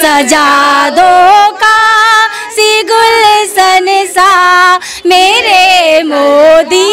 सजा दो काशी गुलशन सा। मेरे मोदी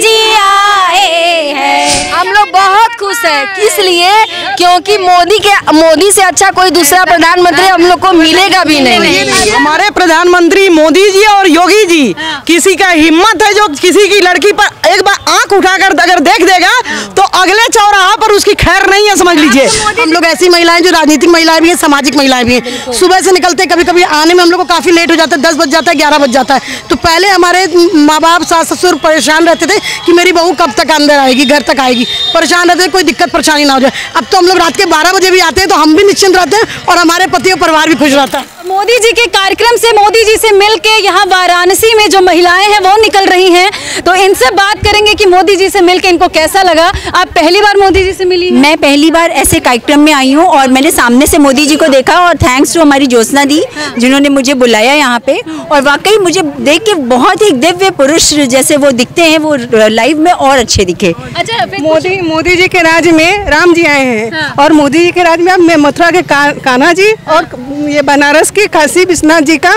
जी आए हैं। हम लोग बहुत खुश हैं इसलिए क्योंकि मोदी के मोदी से अच्छा कोई दूसरा प्रधानमंत्री हम लोग को मिलेगा भी नहीं। हमारे प्रधानमंत्री मोदी जी और योगी जी किसी का हिम्मत है जो किसी की लड़की पर एक बार आँख उठाकर अगर देख देगा तो अगले चौराहा पर उसकी खैर नहीं है समझ लीजिए। हम लोग ऐसी महिलाएँ जो राजनीतिक महिलाएँ भी हैं सामाजिक महिलाएँ भी हैं। सुबह से निकलते हैं, कभी कभी आने में हम लोग को काफ़ी लेट हो जाता है दस बज जाता है ग्यारह बज जाता है। तो पहले हमारे माँ बाप सास ससुर परेशान रहते थे कि मेरी बहू कब तक अंदर आएगी घर तक आएगी। परेशान रहते थे कोई दिक्कत परेशानी ना हो जाए। अब तो हम लोग रात के बारह बजे भी आते हैं तो हम भी निश्चिंत रहते हैं और हमारे पति और परिवार भी खुश रहता है। मोदी जी के कार्यक्रम से मोदी जी से मिलके यहाँ वाराणसी में जो महिलाएँ हैं वो निकल रही हैं। तो इनसे बात करेंगे कि मोदी जी से मिलके इनको कैसा लगा। आप पहली बार मोदी जी से मिली हैं? मैं पहली बार ऐसे कार्यक्रम में आई हूँ और मैंने सामने से मोदी जी को देखा और थैंक्स टू हमारी ज्योत्सना दी जिन्होंने मुझे बुलाया यहाँ पे। और वाकई मुझे देख के बहुत ही दिव्य पुरुष जैसे वो दिखते हैं वो लाइव में और अच्छे दिखे। अच्छा मोदी मोदी जी के राज्य में राम जी आए हैं। और मोदी जी के राज्य में अब मथुरा के का, कान्हा जी और ये बनारस के काशी विश्वनाथ जी का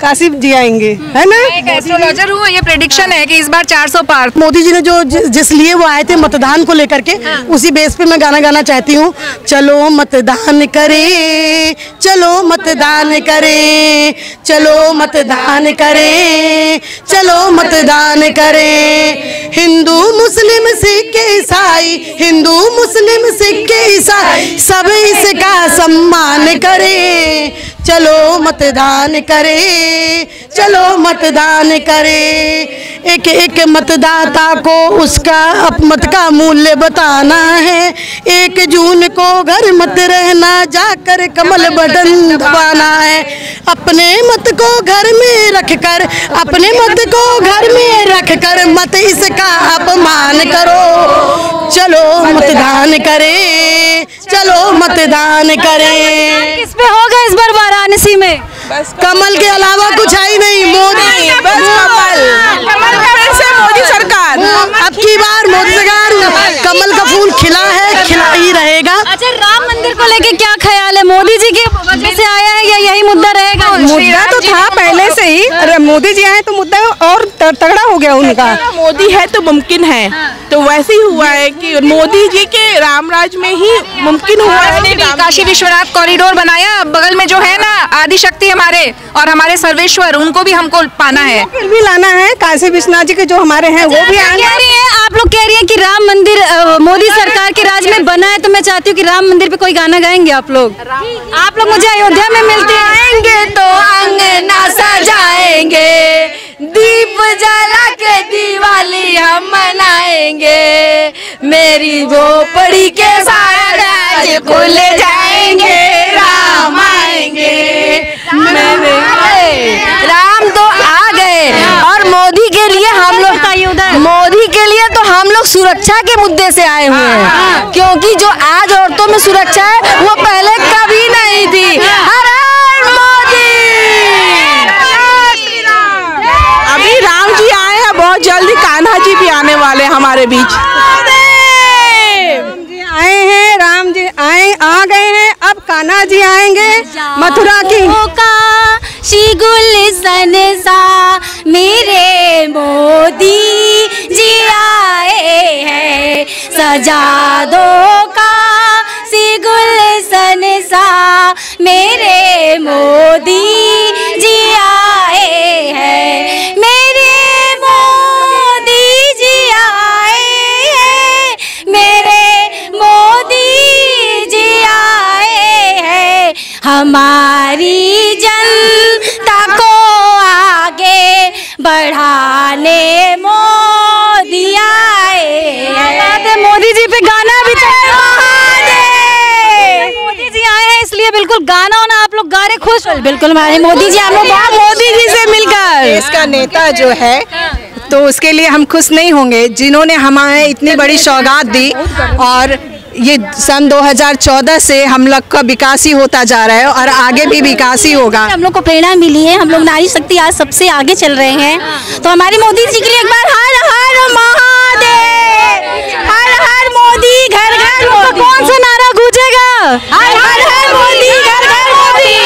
काशी जी आएँगे है ना? एक एस्ट्रोलॉजर हूँ ये प्रेडिक्शन है कि इस बार 400 पार। मोदी जी ने जो जिस लिए वो आए थे मतदान को लेकर के उसी बेस पे मैं गाना गाना चाहती हूँ। चलो मतदान करें चलो मतदान करें चलो मतदान करें चलो मतदान करें। हिंदू मुस्लिम सिख ईसाई हिंदू मुस्लिम सिख ईसाई सब इसका सम्मान करें। चलो मतदान करें चलो मतदान करें। एक एक मतदाता को उसका अपमत का मूल्य बताना है। एक जून को घर मत रहना जाकर कमल बटन दबाना है। अपने मत को घर में रख कर अपने मत को घर में रख कर मत इसका अपमान करो। चलो मतदान करें। चलो मतदान करें। किस पे होगा इस बार वाराणसी में? कमल के अलावा कुछ है ही नहीं मोदी। बस कमल कमल का फिर से मोदी सरकार। अब की बार मोदी सरकार कमल का फूल खिला है खिला ही रहेगा। अच्छा राम मंदिर को लेके क्या ख्याल है मोदी जी के वजह से आया है या यही मुद्दा रहेगा? मुद्दा तो था पहले से ही। अरे मोदी जी आए तो मुद्दा और तगड़ा हो गया उनका। मोदी है तो मुमकिन है। तो वैसे ही हुआ है कि मोदी जी के राम राज में ही मुमकिन हुआ है भी काशी विश्वनाथ कॉरिडोर बनाया। बगल में जो है ना आदि शक्ति हमारे और हमारे सर्वेश्वर उनको भी हमको पाना है। फिर भी लाना है। काशी विश्वनाथ जी के जो हमारे हैं वो भी कह आना रही है आप लोग कह रही हैं कि राम मंदिर मोदी सरकार के राज में बना है तो मैं चाहती हूँ कि राम मंदिर पे कोई गाना गाएँगे आप लोग। आप लोग मुझे अयोध्या में मिलते आएँगे तो अंगना सजाएँगे। दीप जला के दिवाली हम मनाएँगे। मेरी झोपड़ी के सारे खुल जाएँगे राम आएँगे। मेरे राम तो आ गए। और मोदी के लिए हम लोग मोदी हम लोग सुरक्षा के मुद्दे से आए हुए हैं। क्योंकि जो आज औरतों में सुरक्षा है वो पहले कभी नहीं थी। हर हर मोदी! अभी राम जी आए हैं बहुत जल्दी कान्हा जी भी आने वाले हैं हमारे बीच। आए हैं राम जी आए आ गए हैं। अब कान्हा जी आएँगे मथुरा की। का गुलशन सा मेरे मोदी सजा दो का सी गुलशन सा मेरे मोदी जी आए हैं। मेरे मोदी जी आए हैं। मेरे मोदी जी आए हैं। हमारी गाना वाना आप लोग गा रहे खुश बिल्कुल हमारे मोदी जी हम लोग मोदी जी से मिलकर। देश का नेता जो है तो उसके लिए हम खुश नहीं होंगे। जिन्होंने हमारे इतनी बड़ी सौगात दी और ये सन 2014 से हम लोग का विकास ही होता जा रहा है और आगे भी विकास ही होगा। हम लोग को प्रेरणा मिली है हम लोग नारी शक्ति आज सबसे आगे चल रहे हैं। तो हमारे मोदी जी के लिए एक बार हर हर महादेव हर हर मोदी घर घर मोदी कौन सा नारा गूंजेगा हर हर हर मोदी घर घर मोदी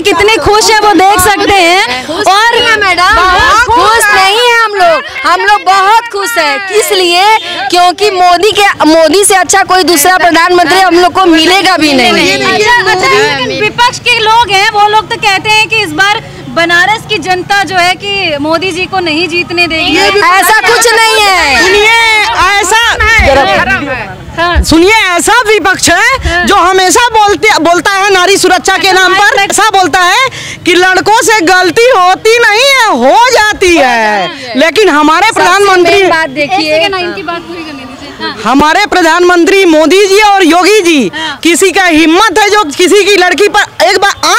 कितने खुश है वो देख सकते हैं। और मैडम। खुश नहीं है हम लोग। हम लोग बहुत खुश है। किस लिए? क्योंकि मोदी के मोदी से अच्छा कोई दूसरा प्रधानमंत्री हम लोग को मिलेगा भी नहीं। अच्छा अच्छा लेकिन विपक्ष के लोग हैं वो लोग तो कहते हैं कि इस बार बनारस की जनता जो है कि मोदी जी को नहीं जीतने देगी। ऐसा कुछ नहीं है। सुनिए ऐसा सुनिए ऐसा विपक्ष है जो हमेशा बोलते बोलता है नारी सुरक्षा के नाम पर। ऐसा बोलता है कि लड़कों से गलती होती नहीं है हो जाती है लेकिन हमारे प्रधानमंत्री बात देखिए। हाँ। हमारे प्रधानमंत्री मोदी जी और योगी जी किसी का हिम्मत है जो किसी की लड़की पर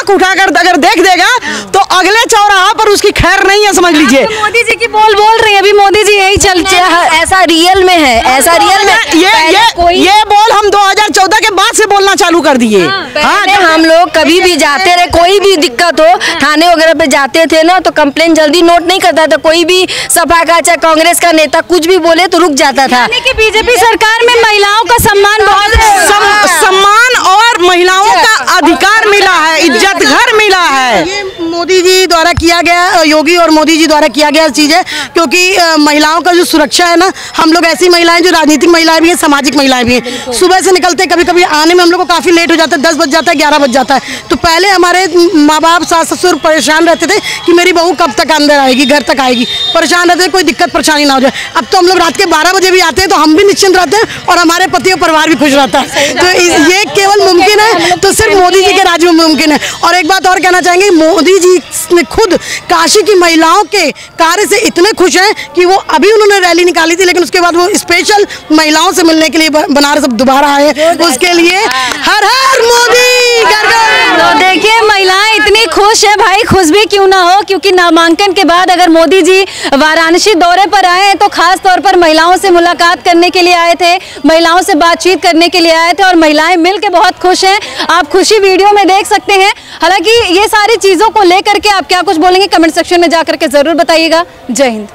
आँख उठाकर अगर देख देगा तो अगले चौराहा पर उसकी खैर नहीं है समझ लीजिए। तो मोदी जी की बोल बोल रही है अभी मोदी जी यही चल ऐसा रियल में है ऐसा रियल में ये ये ये बोल हम 2014 के बाद से बोलना चालू कर दिए। हाँ हम लोग कभी भी जाते रहे कोई भी दिक्कत हो थाने वगैरह पे जाते थे ना तो कंप्लेन जल्दी नोट नहीं करता था कोई भी सपा का चाहे कांग्रेस का नेता कुछ भी बोले तो रुक जाता था। बीजेपी सरकार में महिलाओं का सम्मान बहुत है सम, सम्मान और महिलाओं का अधिकार मिला है इज़्ज़त घर मिला है ये मोदी जी द्वारा किया गया योगी और मोदी जी द्वारा किया गया चीज़ है। क्योंकि महिलाओं का जो सुरक्षा है ना हम लोग ऐसी महिलाएँ जो राजनीतिक महिलाएँ भी हैं सामाजिक महिलाएँ भी हैं। सुबह से निकलते कभी कभी आने में हम लोग को काफ़ी लेट हो जाता है दस बज जाता है ग्यारह बज जाता है। तो पहले हमारे माँ बाप सास ससुर परेशान रहते थे कि मेरी बहू कब तक अंदर आएगी घर तक आएगी। परेशान रहते थे कोई दिक्कत परेशानी ना हो जाए। अब तो हम लोग रात के बारह बजे भी आते हैं तो हम भी निश्चिंत रहते हैं और हमारे पति और परिवार भी खुश रहता है। तो ये केवल मुमकिन है तो सिर्फ़ मोदी जी के राज्य में मुमकिन है। और एक बात और कहना चाहेंगे मोदी जी ने खुद काशी की महिलाओं के कार्य से इतने खुश हैं कि वो अभी उन्होंने रैली निकाली थी लेकिन उसके बाद वो स्पेशल महिलाओं से मिलने के लिए बनारस अब दोबारा आए उसके लिए हर हर मोदी तो देखिए महिलाएँ इतनी खुश है भाई खुश भी क्यों ना हो? क्योंकि नामांकन के बाद अगर मोदी जी वाराणसी दौरे पर आए हैं तो खास तौर पर महिलाओं से मुलाकात करने के लिए आए थे महिलाओं से बातचीत करने के लिए आए थे और महिलाएँ मिल के बहुत खुश हैं। आप खुशी वीडियो में देख सकते हैं। हालाँकि ये सारी चीज़ों को लेकर के आप क्या कुछ बोलेंगे कमेंट सेक्शन में जाकर के ज़रूर बताइएगा। जय हिंद।